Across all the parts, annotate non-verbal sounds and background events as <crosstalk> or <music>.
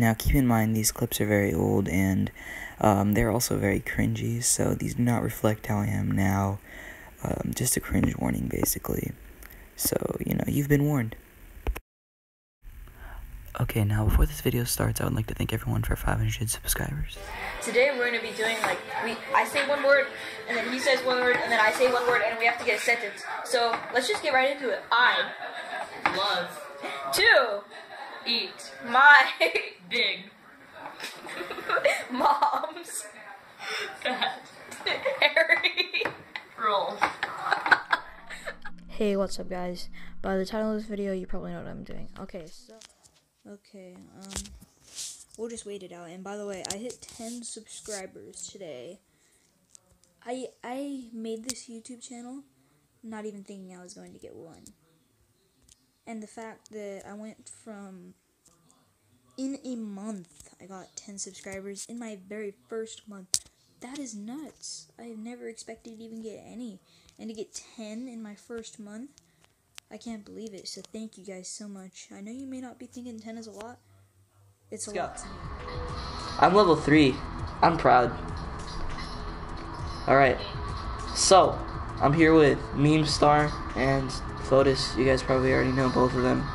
Now, keep in mind, these clips are very old and um, they're also very cringy, so these do not reflect how I am now. Um, just a cringe warning, basically. So, you know, you've been warned. Okay, now before this video starts, I would like to thank everyone for 500 subscribers. Today we're going to be doing like we I say one word and then he says one word and then I say one word and we have to get a sentence. So let's just get right into it. I Love. two Eat. my <laughs> Big. mom's Fat. Harry. Roll. Hey, what's up, guys? By the title of this video, you probably know what I'm doing. Okay, so. Okay, um. We'll just wait it out. And by the way, I hit 10 subscribers today. I I made this YouTube channel not even thinking I was going to get one. And the fact that I went from. In a month, I got 10 subscribers in my very first month. That is nuts. I have never expected to even get any and to get 10 in my first month, I can't believe it. So thank you guys so much. I know you may not be thinking 10 is a lot. It's a go. lot to me. I'm level 3. I'm proud. Alright. So, I'm here with Meme Star and Fotis. You guys probably already know both of them.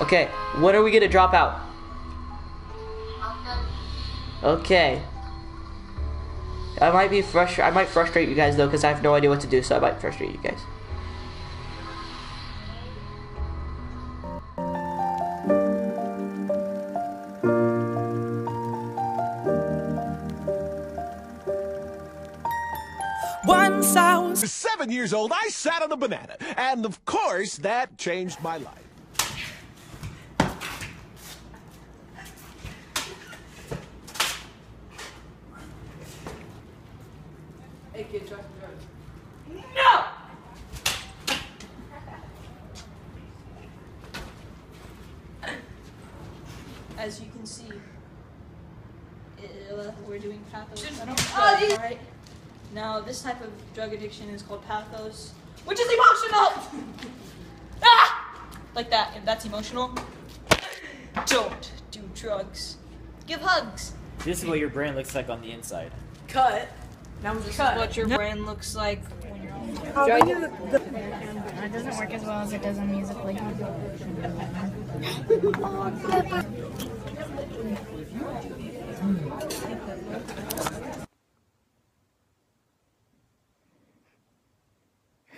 Okay, when are we gonna drop out? Okay. I might be frustra- I might frustrate you guys though, because I have no idea what to do, so I might frustrate you guys. Once I was seven years old, I sat on a banana. And of course, that changed my life. Hey, kid, drop the No! As you can see, uh, we're doing pathos. I don't right? Now, this type of drug addiction is called pathos, which is emotional! <laughs> ah! Like that, if that's emotional. Don't do drugs. Give hugs. This is what your brain looks like on the inside. Cut. Now I'm just This is what your brain looks like when you're on It doesn't work as well as it does on Musically.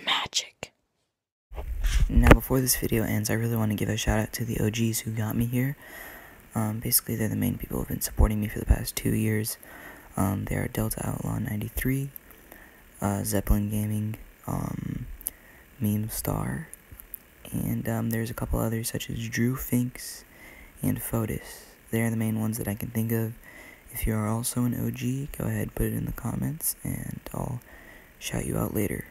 magic. Now, before this video ends, I really want to give a shout out to the OGs who got me here. Um, basically, they're the main people who have been supporting me for the past two years. Um, they are Delta Outlaw 93, uh, Zeppelin Gaming, um, Meme Star, and um, there's a couple others such as Drew Finks and Fotis. They're the main ones that I can think of. If you are also an OG, go ahead put it in the comments, and I'll shout you out later.